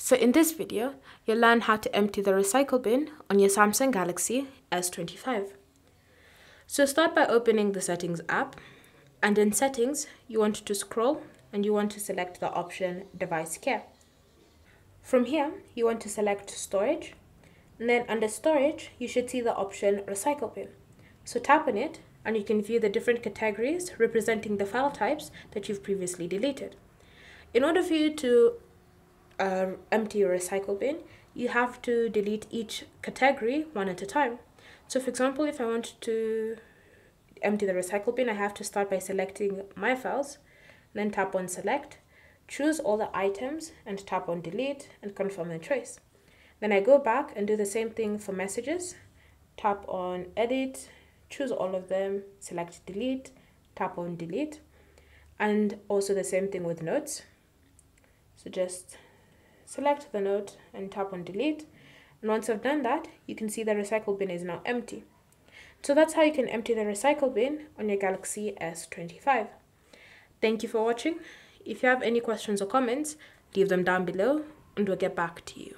So in this video, you'll learn how to empty the recycle bin on your Samsung Galaxy S25. So start by opening the settings app and in settings, you want to scroll and you want to select the option device care. From here, you want to select storage and then under storage, you should see the option recycle bin. So tap on it and you can view the different categories representing the file types that you've previously deleted. In order for you to uh, empty your recycle bin, you have to delete each category one at a time. So for example, if I want to empty the recycle bin, I have to start by selecting my files, then tap on select, choose all the items and tap on delete and confirm the choice. Then I go back and do the same thing for messages, tap on edit, choose all of them, select delete, tap on delete, and also the same thing with notes. So just select the note and tap on delete. And once I've done that, you can see the recycle bin is now empty. So that's how you can empty the recycle bin on your Galaxy S25. Thank you for watching. If you have any questions or comments, leave them down below and we'll get back to you.